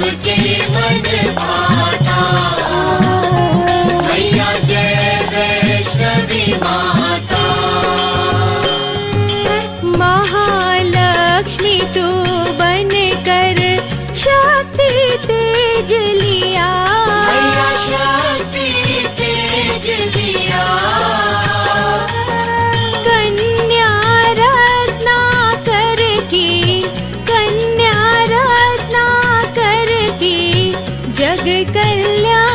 American. कल्याण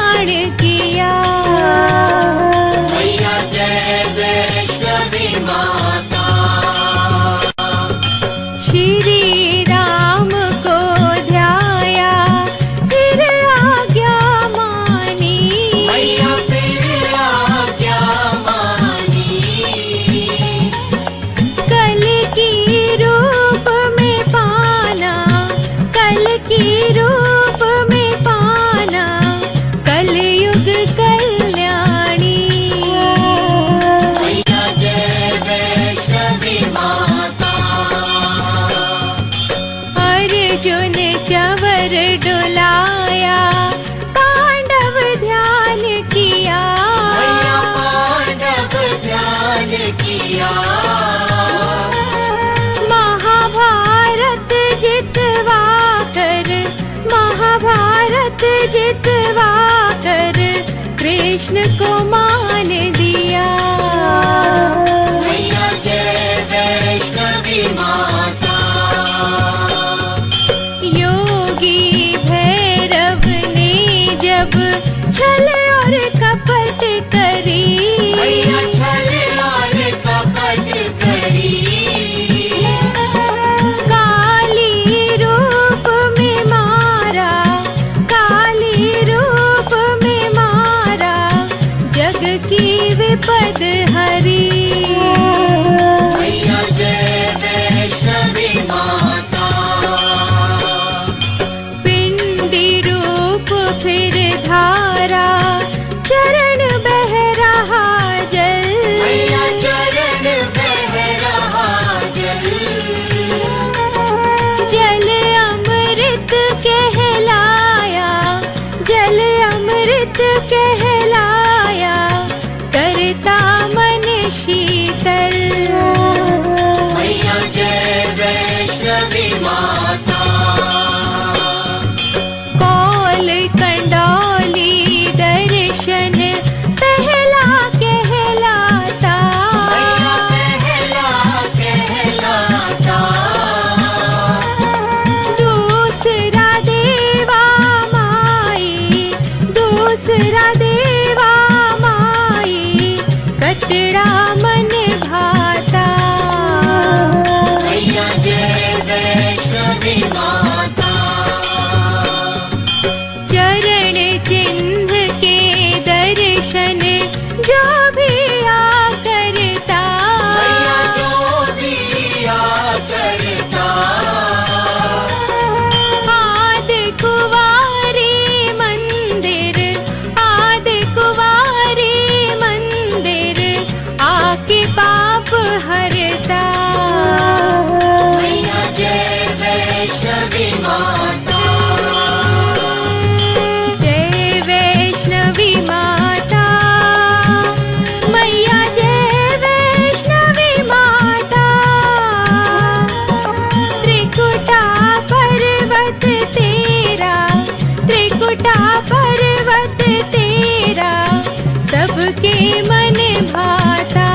सबके मन भाता।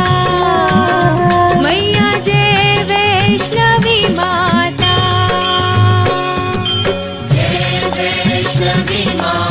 मैया जय वैष्णवी माता। जय वैष्णवी माता।